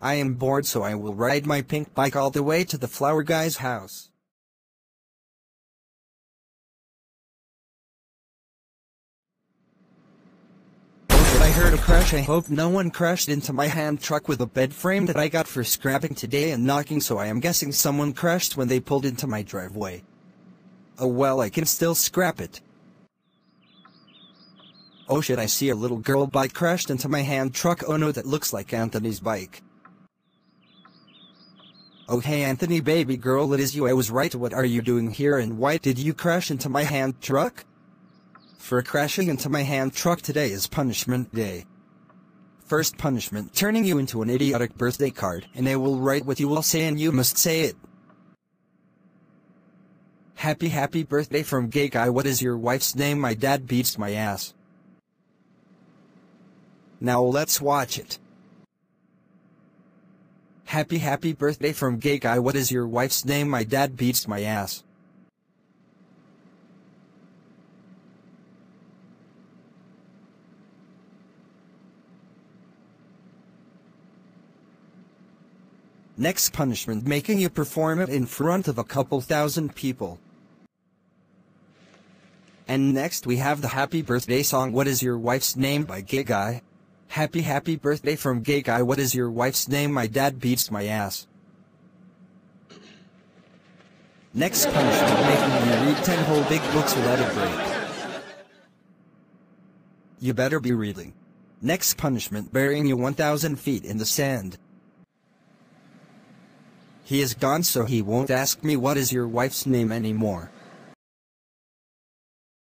I am bored so I will ride my pink bike all the way to the flower guy's house. I heard a crash I hope no one crashed into my hand truck with a bed frame that I got for scrapping today and knocking so I am guessing someone crashed when they pulled into my driveway. Oh well I can still scrap it. Oh shit I see a little girl bike crashed into my hand truck oh no that looks like Anthony's bike. Oh hey Anthony baby girl it is you I was right what are you doing here and why did you crash into my hand truck? For crashing into my hand truck today is punishment day. First punishment turning you into an idiotic birthday card and I will write what you will say and you must say it. Happy happy birthday from gay guy what is your wife's name my dad beats my ass. Now let's watch it. Happy happy birthday from gay guy what is your wife's name my dad beats my ass. Next punishment making you perform it in front of a couple thousand people. And next we have the happy birthday song What is your wife's name by Gay Guy. Happy happy birthday from Gay Guy What is your wife's name my dad beats my ass. Next punishment making you read 10 whole big books without a break. You better be reading. Next punishment burying you 1000 feet in the sand. He is gone so he won't ask me what is your wife's name anymore.